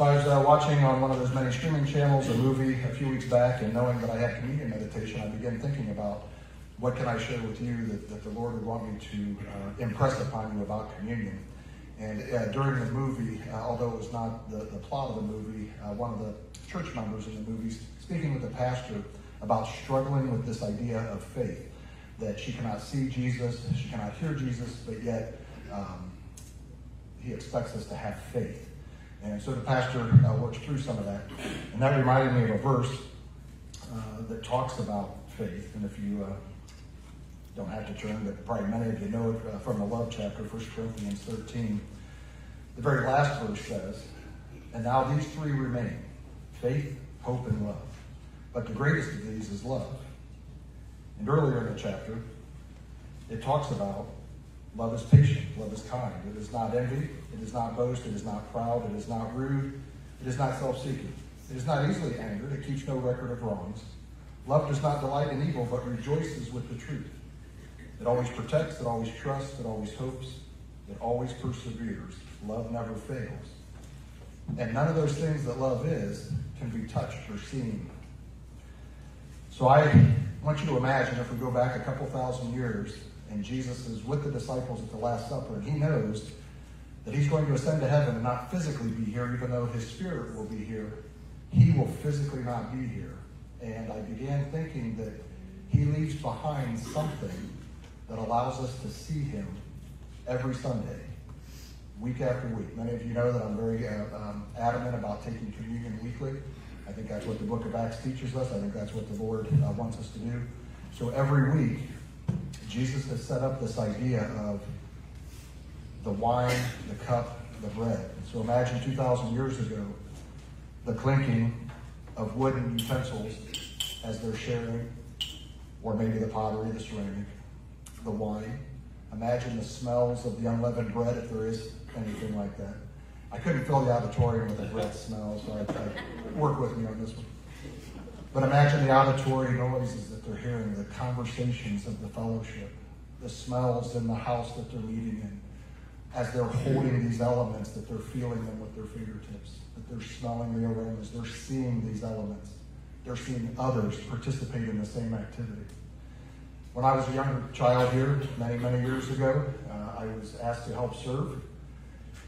I was watching on one of those many streaming channels a movie a few weeks back, and knowing that I had communion meditation, I began thinking about what can I share with you that, that the Lord would want me to uh, impress upon you about communion. And uh, during the movie, uh, although it was not the, the plot of the movie, uh, one of the church members in the movie speaking with the pastor about struggling with this idea of faith that she cannot see Jesus, she cannot hear Jesus, but yet um, he expects us to have faith. And so the pastor uh, through some of that. And that reminded me of a verse uh, that talks about faith. And if you uh, don't have to turn, but probably many of you know it uh, from the love chapter, 1 Corinthians 13. The very last verse says, And now these three remain faith, hope, and love. But the greatest of these is love. And earlier in the chapter, it talks about love is patient, love is kind, it is not envy, it is not boast, it is not proud, it is not rude, it is not self seeking, it is not easily angered, it keeps no record of wrongs. Love does not delight in evil, but rejoices with the truth. It always protects, it always trusts, it always hopes, it always perseveres. Love never fails. And none of those things that love is can be touched or seen. So I want you to imagine if we go back a couple thousand years and Jesus is with the disciples at the Last Supper and he knows that he's going to ascend to heaven and not physically be here, even though his spirit will be here. He will physically not be here. And I began thinking that he leaves behind something that allows us to see him every Sunday, week after week. Many of you know that I'm very uh, um, adamant about taking communion weekly. I think that's what the book of Acts teaches us. I think that's what the Lord uh, wants us to do. So every week, Jesus has set up this idea of the wine, the cup, the bread. So imagine 2,000 years ago, the clinking of wooden utensils as they're sharing, or maybe the pottery, the ceramic, the wine. Imagine the smells of the unleavened bread, if there is anything like that. I couldn't fill the auditorium with the bread smell, so I, I work with me on this one. But imagine the auditory noises that they're hearing, the conversations of the fellowship, the smells in the house that they're meeting in, as they're holding these elements, that they're feeling them with their fingertips, that they're smelling the aromas, they're seeing these elements, they're seeing others participate in the same activity. When I was a younger child here, many, many years ago, uh, I was asked to help serve.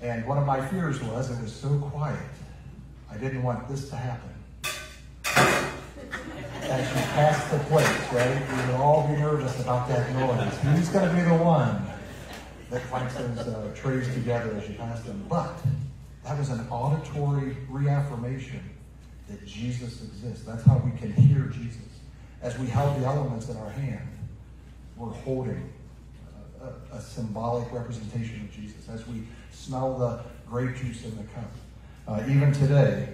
And one of my fears was it was so quiet. I didn't want this to happen. As you pass the plates, right? We would all be nervous about that noise. Who's going to be the one that clanks those uh, trays together as you pass them? But that was an auditory reaffirmation that Jesus exists. That's how we can hear Jesus. As we held the elements in our hand, we're holding a, a, symbolic representation of Jesus. As we smell the grape juice in the cup, uh, even today,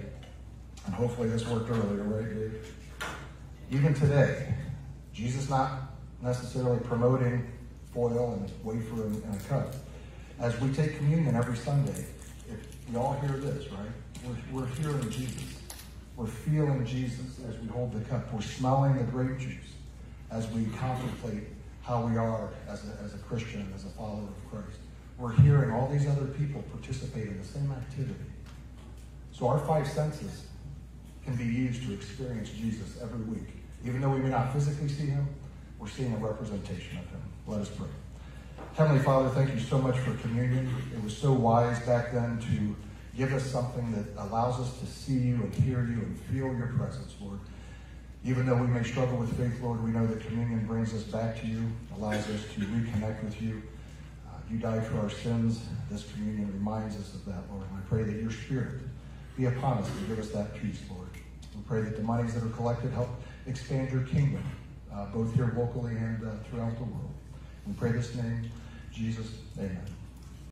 and hopefully this worked earlier, right, Dave? Even today, Jesus not necessarily promoting foil and wafer and, and a cup. As we take communion every Sunday, if we all hear this, right? We're, we're hearing Jesus. We're feeling Jesus as we hold the cup. We're smelling the grape juice as we contemplate how we are as a, as a Christian, as a follower of Christ. We're hearing all these other people participate in the same activity. So our five senses can be used to experience Jesus every week. Even though we may not physically see him, we're seeing a representation of him. Let us pray. Heavenly Father, thank you so much for communion. It was so wise back then to give us something that allows us to see you and hear you and feel your presence, Lord. Even though we may struggle with faith, Lord, we know that communion brings us back to you, allows us to reconnect with you. Uh, you died for our sins. This communion reminds us of that, Lord. And I pray that your spirit be upon us to give us that peace, Lord. We pray that the monies that are collected help expand your kingdom, uh, both here locally and uh, throughout the world. We pray this name, Jesus. Amen.